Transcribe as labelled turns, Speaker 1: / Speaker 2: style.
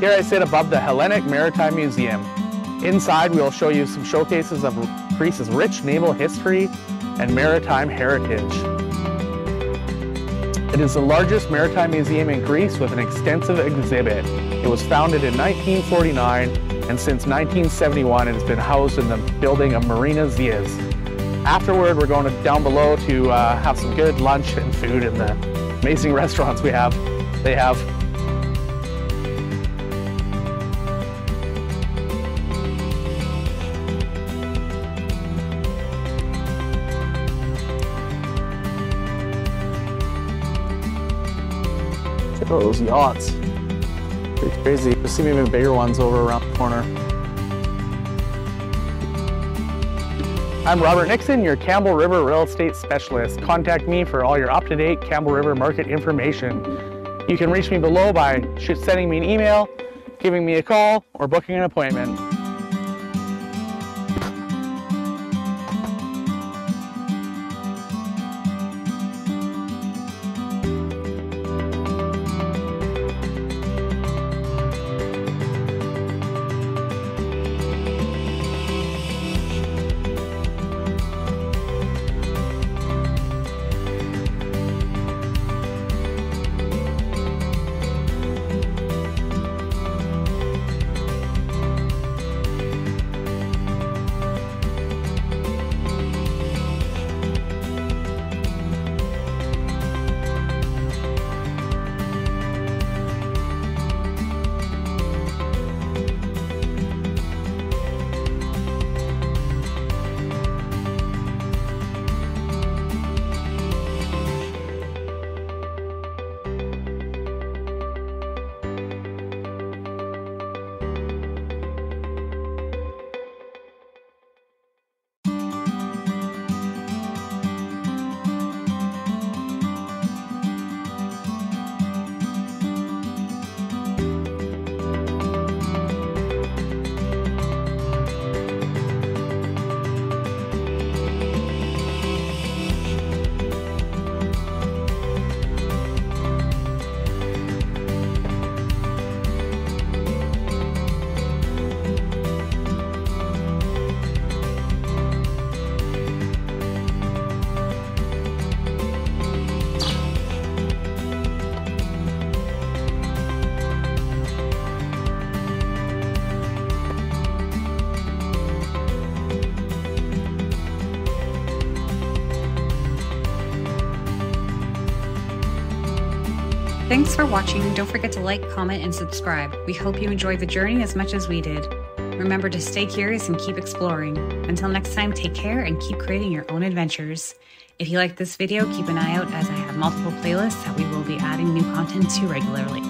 Speaker 1: Here I sit above the Hellenic Maritime Museum. Inside, we will show you some showcases of Greece's rich naval history and maritime heritage. It is the largest maritime museum in Greece with an extensive exhibit. It was founded in 1949 and since 1971 it has been housed in the building of Marina Zeas. Afterward, we're going to down below to uh, have some good lunch and food in the amazing restaurants we have. They have At those yachts. Pretty crazy. There's some even bigger ones over around the corner. I'm Robert Nixon, your Campbell River real estate specialist. Contact me for all your up-to-date Campbell River market information. You can reach me below by sending me an email, giving me a call, or booking an appointment.
Speaker 2: Thanks for watching. Don't forget to like, comment, and subscribe. We hope you enjoyed the journey as much as we did. Remember to stay curious and keep exploring. Until next time, take care and keep creating your own adventures. If you like this video, keep an eye out as I have multiple playlists that we will be adding new content to regularly.